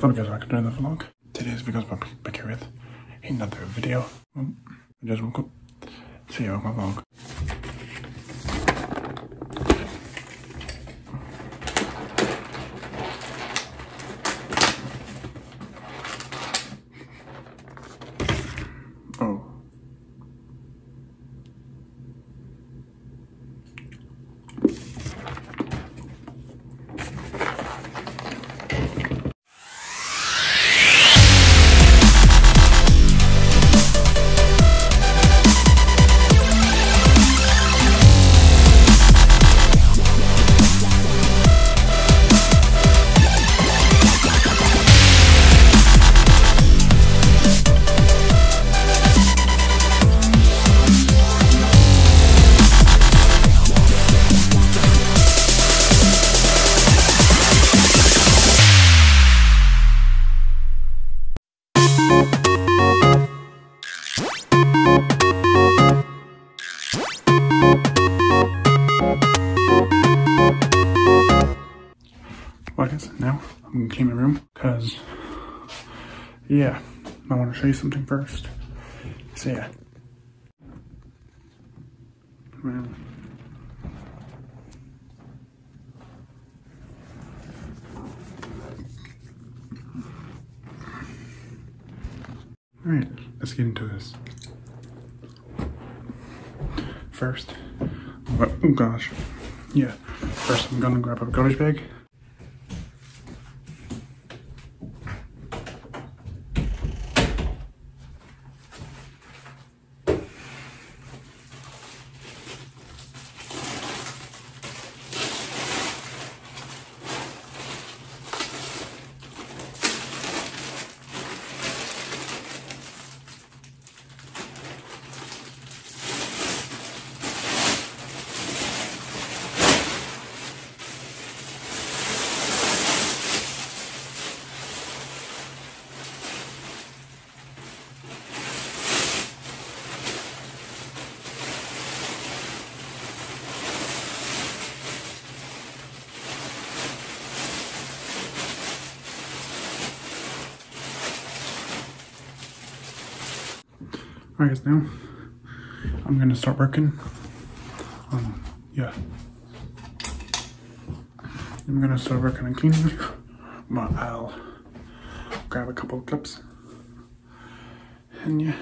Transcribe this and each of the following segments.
thought you guys to do the vlog. Video is back here with another video. Um, I just woke up. See you on my vlog. Yeah, I want to show you something first. So, yeah. Alright, let's get into this. First, oh gosh, yeah, first I'm gonna grab a garbage bag Alright guys, now I'm gonna start working. Um, yeah. I'm gonna start working on cleaning, but I'll grab a couple of clips. And yeah.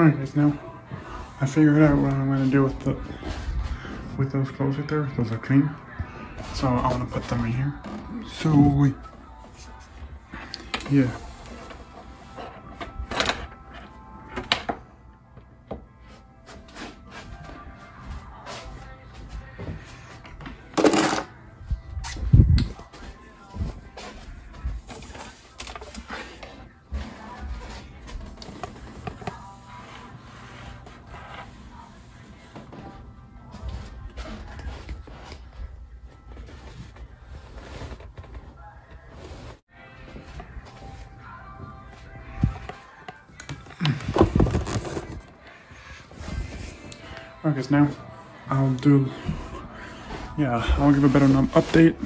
Alright guys, now I figured out what I'm gonna do with the with those clothes right there. Those are clean. So I wanna put them in here. So we, yeah. I guess now I'll do, yeah, I'll give a better update.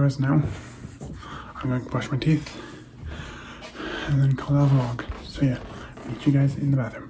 Whereas now, I'm gonna brush my teeth and then call out vlog. So yeah, meet you guys in the bathroom.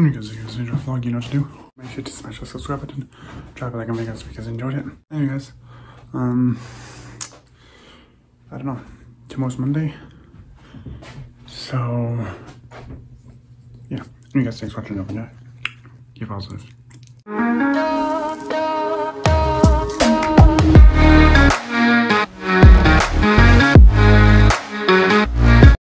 And because you guys enjoyed the vlog, you know what to do. Make sure to smash the subscribe button, drop a like on my guys if you guys enjoyed it. Anyways, um, I don't know, tomorrow's Monday. So, yeah, you guys thanks for watching. Don't forget, keep positive.